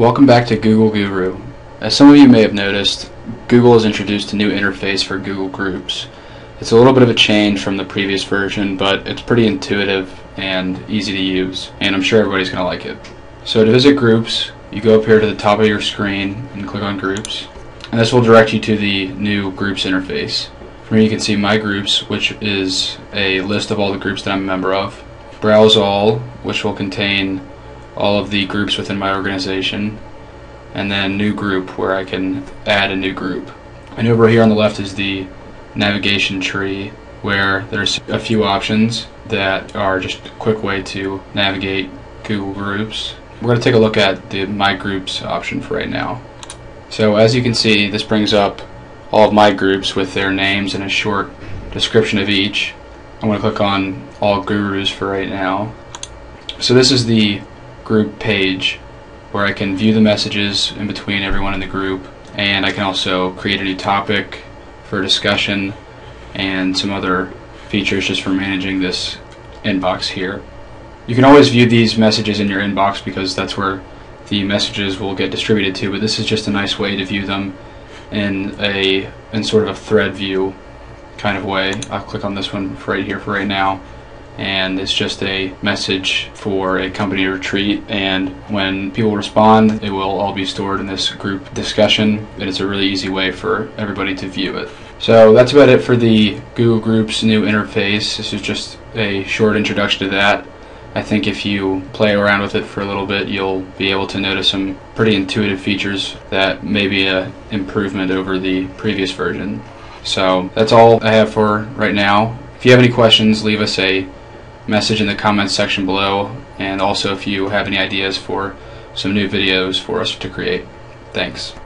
Welcome back to Google Gooru. As some of you may have noticed, Google has introduced a new interface for Google Groups. It's a little bit of a change from the previous version, but it's pretty intuitive and easy to use, and I'm sure everybody's going to like it. So to visit Groups, you go up here to the top of your screen and click on Groups, and this will direct you to the new Groups interface. From here you can see My Groups, which is a list of all the groups that I'm a member of. Browse All, which will contain all of the groups within my organization, and then New Group, where I can add a new group. And over here on the left is the navigation tree, where there's a few options that are just a quick way to navigate Google Groups. We're going to take a look at the My Groups option for right now. So as you can see, this brings up all of my groups with their names and a short description of each. I'm going to click on All Gurus for right now. So this is the group page where I can view the messages in between everyone in the group and I can also create a new topic for discussion and some other features just for managing this inbox here. You can always view these messages in your inbox because that's where the messages will get distributed to, but this is just a nice way to view them in a in sort of a thread view kind of way. I'll click on this one right here for right now and it's just a message for a company retreat and when people respond it will all be stored in this group discussion and it's a really easy way for everybody to view it. So that's about it for the Google Groups new interface. This is just a short introduction to that. I think if you play around with it for a little bit, you'll be able to notice some pretty intuitive features that may be an improvement over the previous version. So that's all I have for right now. If you have any questions, leave us a message in the comments section below and also if you have any ideas for some new videos for us to create. Thanks.